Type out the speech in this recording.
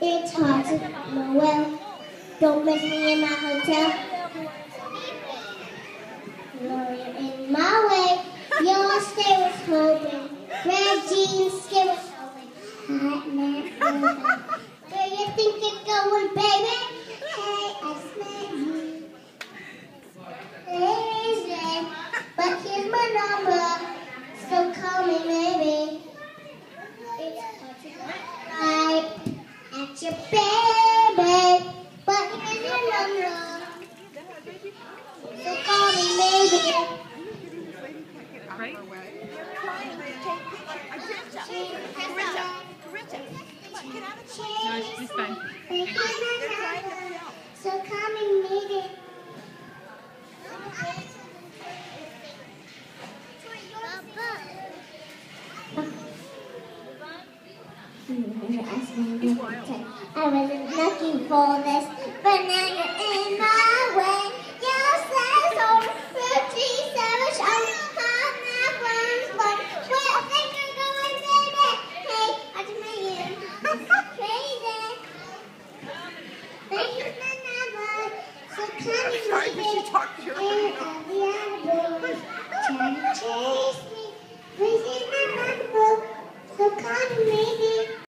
It's hard to know well. Don't miss me in my hotel. Gloria in my way. Your stay was hoping. Red jeans, skin was hoping. Hot man, Where you think you're going, baby? Hey, I smell you. Lazy, but here's my number. So call me, maybe. It's hard to go right at your baby, but here's your number. So call me, maybe. Right? No, it's fine. But here's my number. So call me, maybe. I wasn't looking for this, but now you're in my way. You say so pretty savage. I'm hot now from fun. Where I think you're going, baby? Hey, I just met you. Crazy. But here's my number. So come and Sorry, but she me. talked to you. And I'll be on the road. Trying to chase me. This is my number. So come and meet me.